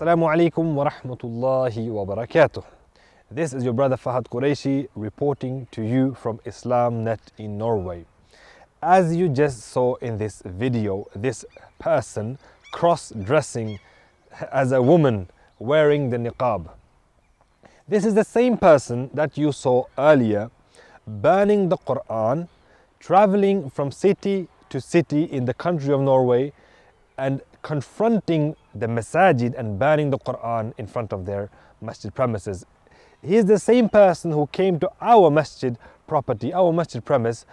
Assalamu alaikum wa rahmatullahi wa barakatuh. This is your brother Fahad Qureshi reporting to you from IslamNet in Norway. As you just saw in this video, this person cross dressing as a woman wearing the niqab. This is the same person that you saw earlier burning the Quran, traveling from city to city in the country of Norway and confronting the masajid and burning the Quran in front of their masjid premises. He is the same person who came to our masjid property, our masjid premise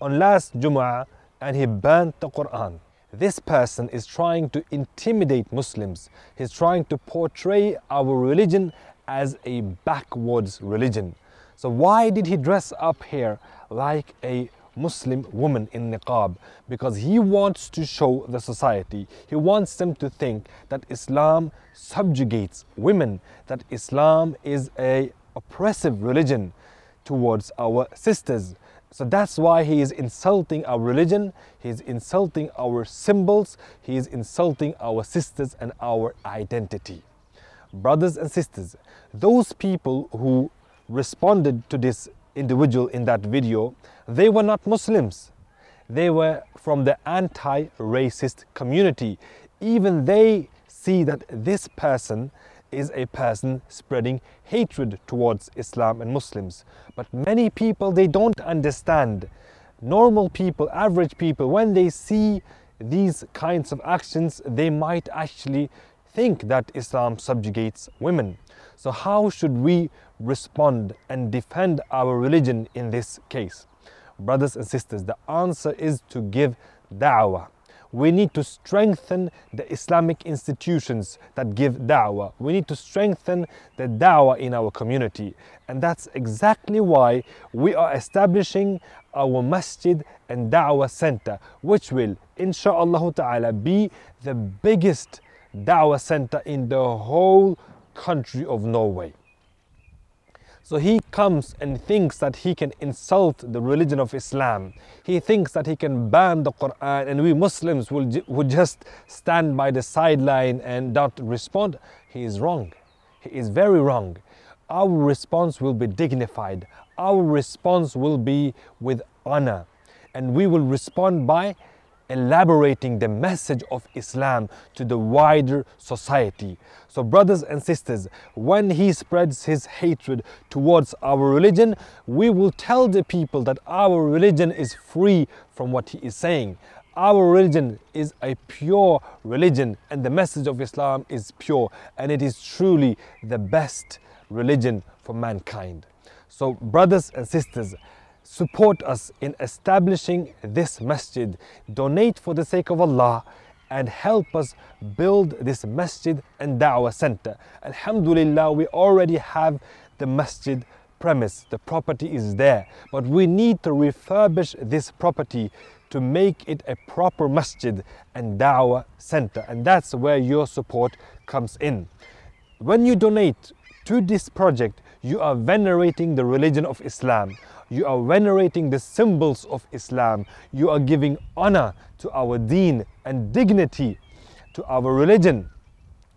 on last Jumu'ah and he burnt the Quran. This person is trying to intimidate Muslims. He's trying to portray our religion as a backwards religion. So why did he dress up here like a Muslim woman in niqab? Because he wants to show the society, he wants them to think that Islam subjugates women, that Islam is a oppressive religion towards our sisters. So that's why he is insulting our religion, he is insulting our symbols, he is insulting our sisters and our identity. Brothers and sisters, those people who responded to this individual in that video, they were not Muslims. They were from the anti-racist community. Even they see that this person is a person spreading hatred towards Islam and Muslims. But many people, they don't understand. Normal people, average people, when they see these kinds of actions, they might actually think that Islam subjugates women. So how should we respond and defend our religion in this case? Brothers and sisters, the answer is to give da'wah. We need to strengthen the Islamic institutions that give da'wah. We need to strengthen the da'wah in our community. And that's exactly why we are establishing our masjid and da'wah center, which will, insha'Allah ta'ala, be the biggest da'wah center in the whole country of Norway. So he comes and thinks that he can insult the religion of Islam. He thinks that he can ban the Quran and we Muslims will, will just stand by the sideline and not respond. He is wrong. He is very wrong. Our response will be dignified. Our response will be with honor. And we will respond by elaborating the message of Islam to the wider society. So, brothers and sisters, when he spreads his hatred towards our religion, we will tell the people that our religion is free from what he is saying. Our religion is a pure religion, and the message of Islam is pure, and it is truly the best religion for mankind. So, brothers and sisters, support us in establishing this masjid, donate for the sake of Allah and help us build this masjid and da'wah center. Alhamdulillah, we already have the masjid premise, the property is there, but we need to refurbish this property to make it a proper masjid and da'wah center, and that's where your support comes in. When you donate to this project, you are venerating the religion of Islam. You are venerating the symbols of Islam. You are giving honor to our deen and dignity to our religion.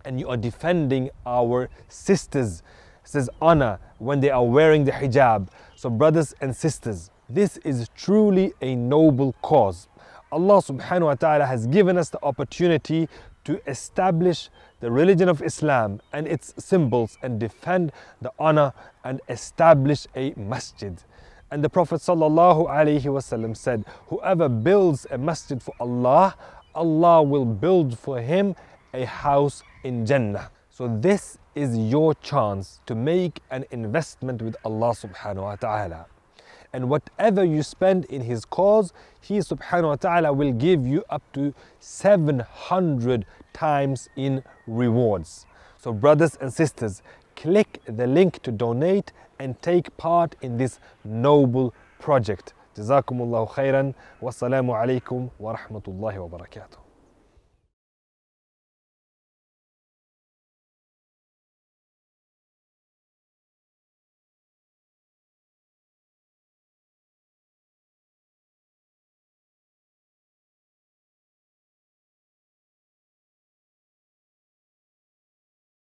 And you are defending our sisters' says honor when they are wearing the hijab. So brothers and sisters, this is truly a noble cause. Allah subhanahu wa ta'ala has given us the opportunity to establish the religion of Islam and its symbols and defend the honor and establish a masjid. And the Prophet ﷺ said, Whoever builds a masjid for Allah, Allah will build for him a house in Jannah. So this is your chance to make an investment with Allah subhanahu wa ta'ala And whatever you spend in His cause, He subhanahu wa ta'ala will give you up to 700 times in rewards. So, brothers and sisters, click the link to donate and take part in this noble project. جزاكم الله خيرا والسلام عليكم ورحمة الله وبركاته